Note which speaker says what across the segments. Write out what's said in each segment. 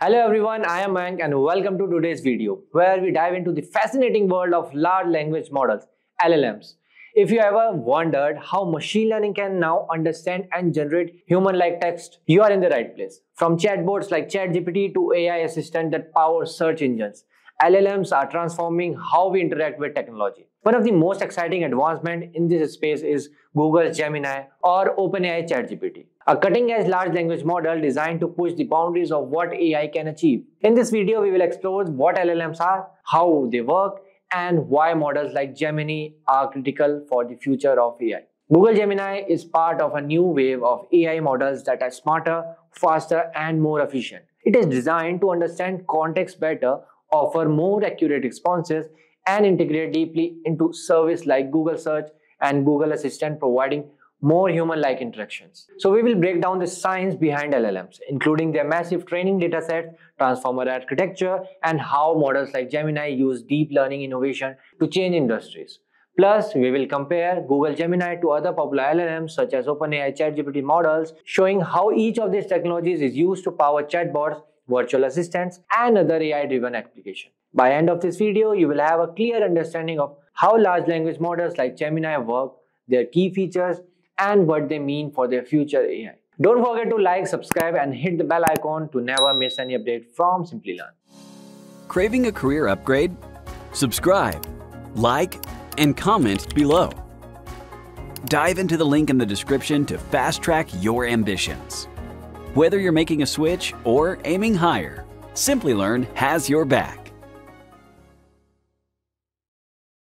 Speaker 1: Hello everyone, I am Mayank and welcome to today's video where we dive into the fascinating world of large language models, LLMs. If you ever wondered how machine learning can now understand and generate human-like text, you are in the right place. From chatbots like ChatGPT to AI assistant that power search engines, LLMs are transforming how we interact with technology. One of the most exciting advancements in this space is Google's Gemini or OpenAI ChatGPT a cutting-edge large language model designed to push the boundaries of what AI can achieve. In this video, we will explore what LLMs are, how they work, and why models like Gemini are critical for the future of AI. Google Gemini is part of a new wave of AI models that are smarter, faster, and more efficient. It is designed to understand context better, offer more accurate responses, and integrate deeply into service like Google Search and Google Assistant, providing more human-like interactions. So we will break down the science behind LLMs, including their massive training datasets, transformer architecture, and how models like Gemini use deep learning innovation to change industries. Plus, we will compare Google Gemini to other popular LLMs such as OpenAI ChatGPT models, showing how each of these technologies is used to power chatbots, virtual assistants, and other AI-driven applications. By end of this video, you will have a clear understanding of how large language models like Gemini work, their key features, and what they mean for their future AI. Don't forget to like, subscribe and hit the bell icon to never miss any update from Simplilearn.
Speaker 2: Craving a career upgrade? Subscribe, like, and comment below. Dive into the link in the description to fast track your ambitions. Whether you're making a switch or aiming higher, Simplilearn has your back.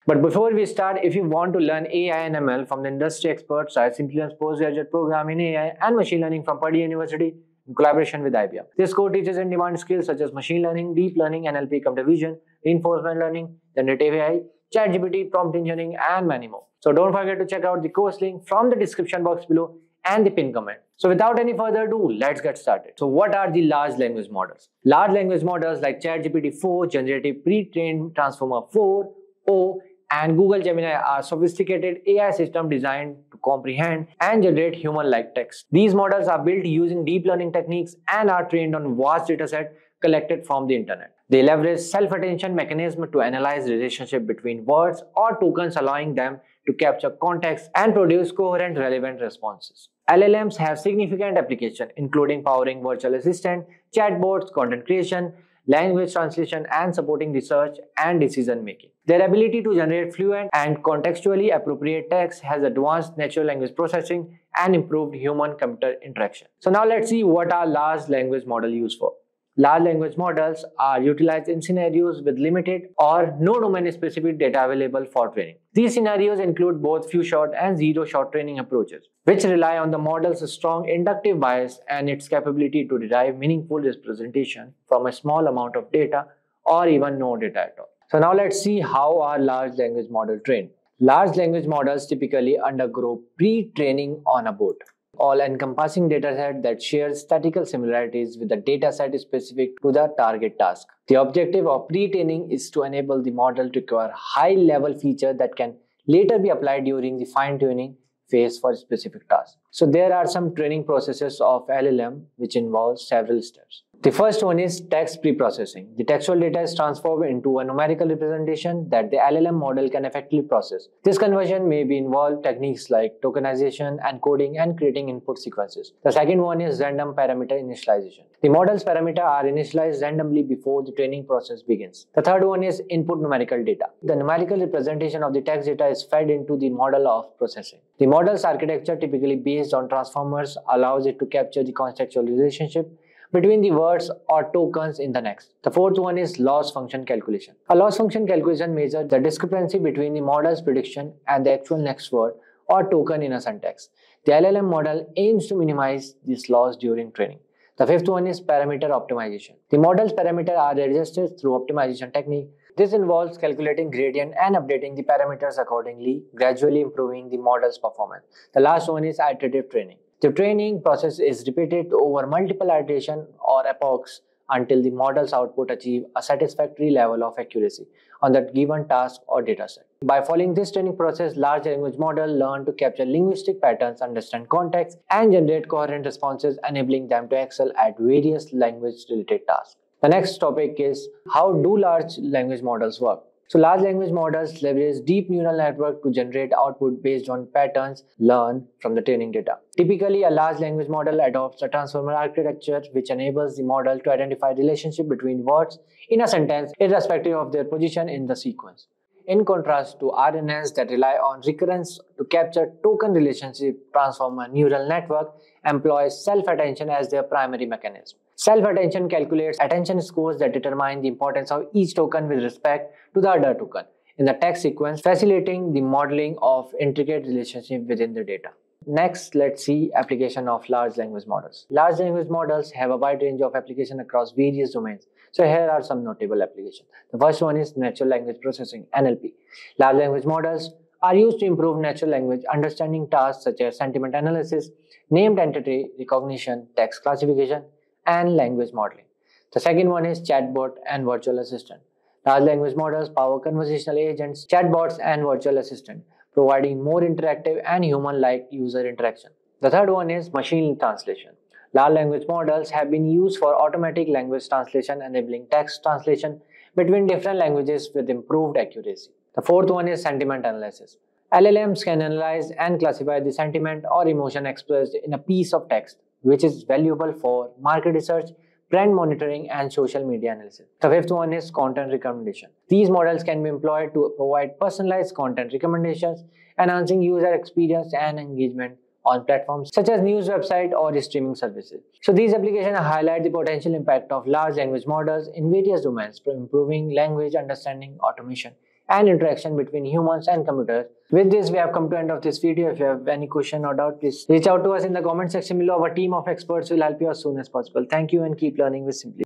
Speaker 1: But before we start, if you want to learn AI and ML from the industry experts, try Simplilearn's postgraduate program in AI and machine learning from Purdue University in collaboration with IBM. This course teaches in-demand skills such as machine learning, deep learning, NLP, computer vision, reinforcement learning, generative AI, ChatGPT, prompt engineering, and many more. So don't forget to check out the course link from the description box below and the pin comment. So without any further ado, let's get started. So what are the large language models? Large language models like ChatGPT 4, Generative Pre-trained Transformer 4, O, and Google Gemini are sophisticated AI systems designed to comprehend and generate human-like text. These models are built using deep learning techniques and are trained on vast dataset collected from the internet. They leverage self-attention mechanism to analyze relationship between words or tokens allowing them to capture context and produce coherent relevant responses. LLMs have significant application including powering virtual assistant, chatbots, content creation, language translation and supporting research and decision making. Their ability to generate fluent and contextually appropriate text has advanced natural language processing and improved human-computer interaction. So now let's see what our large language model used for. Large language models are utilized in scenarios with limited or no domain-specific data available for training. These scenarios include both few-shot and zero-shot training approaches, which rely on the model's strong inductive bias and its capability to derive meaningful representation from a small amount of data or even no data at all. So now let's see how our large language model trained. Large language models typically undergo pre-training on a boat all-encompassing dataset that shares statistical similarities with the dataset specific to the target task. The objective of pre-training is to enable the model to acquire high-level features that can later be applied during the fine-tuning phase for specific tasks. So there are some training processes of LLM which involves several steps. The first one is text pre-processing. The textual data is transformed into a numerical representation that the LLM model can effectively process. This conversion may be involve techniques like tokenization, encoding, and creating input sequences. The second one is random parameter initialization. The model's parameters are initialized randomly before the training process begins. The third one is input numerical data. The numerical representation of the text data is fed into the model of processing. The model's architecture typically based on transformers allows it to capture the contextual relationship between the words or tokens in the next. The fourth one is loss function calculation. A loss function calculation measures the discrepancy between the model's prediction and the actual next word or token in a syntax. The LLM model aims to minimize this loss during training. The fifth one is parameter optimization. The model's parameters are adjusted through optimization technique. This involves calculating gradient and updating the parameters accordingly, gradually improving the model's performance. The last one is iterative training. The training process is repeated over multiple iteration or epochs until the model's output achieve a satisfactory level of accuracy on that given task or dataset. By following this training process, large language model learn to capture linguistic patterns, understand context, and generate coherent responses, enabling them to excel at various language-related tasks. The next topic is how do large language models work? So large language models leverage deep neural network to generate output based on patterns learned from the training data. Typically, a large language model adopts a transformer architecture which enables the model to identify relationship between words in a sentence irrespective of their position in the sequence. In contrast to RNNs that rely on recurrence to capture token relationship, transformer neural network employs self-attention as their primary mechanism. Self-attention calculates attention scores that determine the importance of each token with respect to the other token in the text sequence, facilitating the modeling of intricate relationship within the data. Next, let's see application of large language models. Large language models have a wide range of application across various domains. So here are some notable applications. The first one is natural language processing, NLP. Large language models are used to improve natural language understanding tasks such as sentiment analysis, named entity recognition, text classification, and language modeling. The second one is chatbot and virtual assistant. Large language models power conversational agents, chatbots, and virtual assistant, providing more interactive and human-like user interaction. The third one is machine translation. Large language models have been used for automatic language translation, enabling text translation between different languages with improved accuracy. The fourth one is sentiment analysis. LLMs can analyze and classify the sentiment or emotion expressed in a piece of text which is valuable for market research, brand monitoring, and social media analysis. The fifth one is content recommendation. These models can be employed to provide personalized content recommendations, enhancing user experience and engagement on platforms such as news website or streaming services. So these applications highlight the potential impact of large language models in various domains for improving language understanding, automation, and interaction between humans and computers. With this, we have come to end of this video. If you have any question or doubt, please reach out to us in the comment section below. Our team of experts will help you as soon as possible. Thank you and keep learning with Simply.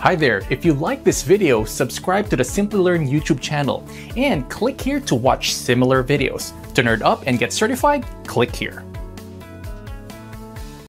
Speaker 3: Hi there, if you like this video, subscribe to the Simplilearn YouTube channel and click here to watch similar videos. To nerd up and get certified, click here.